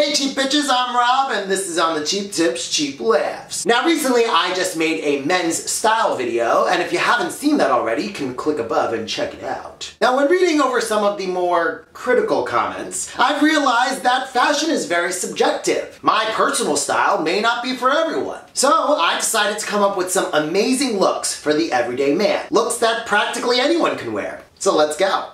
Hey cheap bitches, I'm Rob and this is on the Cheap Tips Cheap Laughs. Now recently I just made a men's style video and if you haven't seen that already you can click above and check it out. Now when reading over some of the more critical comments, I've realized that fashion is very subjective. My personal style may not be for everyone. So I decided to come up with some amazing looks for the everyday man. Looks that practically anyone can wear. So let's go.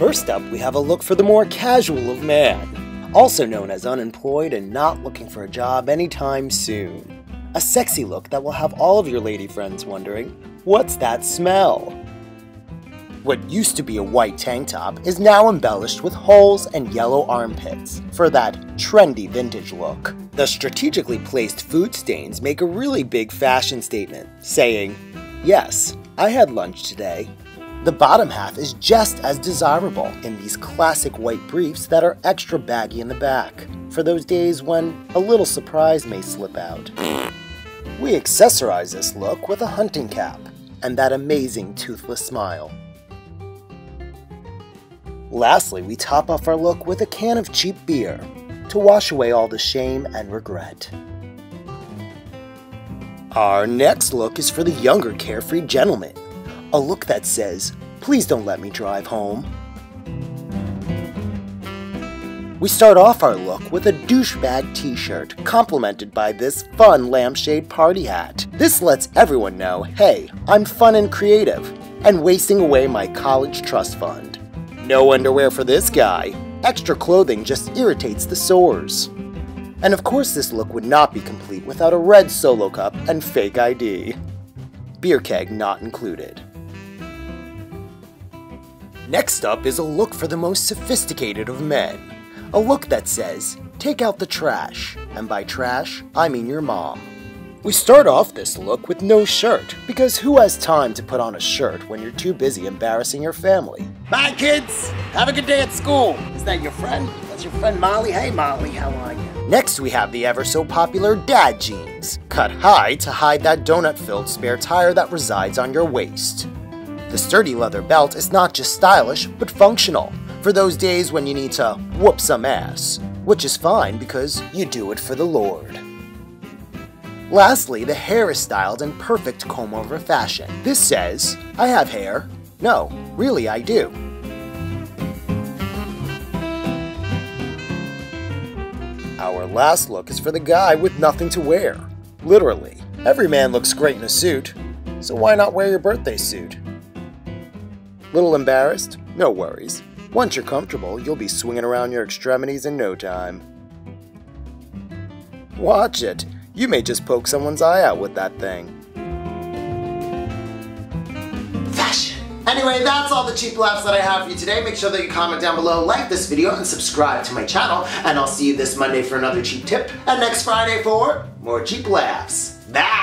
First up, we have a look for the more casual of man, also known as unemployed and not looking for a job anytime soon. A sexy look that will have all of your lady friends wondering, what's that smell? What used to be a white tank top is now embellished with holes and yellow armpits for that trendy vintage look. The strategically placed food stains make a really big fashion statement, saying, Yes, I had lunch today, the bottom half is just as desirable in these classic white briefs that are extra baggy in the back, for those days when a little surprise may slip out. We accessorize this look with a hunting cap and that amazing toothless smile. Lastly, we top off our look with a can of cheap beer to wash away all the shame and regret. Our next look is for the younger carefree gentleman a look that says, Please don't let me drive home. We start off our look with a douchebag t-shirt, complemented by this fun lampshade party hat. This lets everyone know, hey, I'm fun and creative, and wasting away my college trust fund. No underwear for this guy. Extra clothing just irritates the sores. And of course this look would not be complete without a red solo cup and fake ID. Beer keg not included. Next up is a look for the most sophisticated of men. A look that says, take out the trash, and by trash, I mean your mom. We start off this look with no shirt, because who has time to put on a shirt when you're too busy embarrassing your family? Bye kids! Have a good day at school! Is that your friend? That's your friend Molly? Hey Molly, how are you? Next we have the ever so popular dad jeans, cut high to hide that donut-filled spare tire that resides on your waist. The sturdy leather belt is not just stylish, but functional, for those days when you need to whoop some ass, which is fine because you do it for the Lord. Lastly, the hair is styled in perfect comb-over fashion. This says, I have hair. No, really I do. Our last look is for the guy with nothing to wear. Literally. Every man looks great in a suit, so why not wear your birthday suit? Little embarrassed? No worries. Once you're comfortable, you'll be swinging around your extremities in no time. Watch it. You may just poke someone's eye out with that thing. Fashion. Anyway, that's all the cheap laughs that I have for you today. Make sure that you comment down below, like this video, and subscribe to my channel. And I'll see you this Monday for another cheap tip, and next Friday for more cheap laughs. Bye!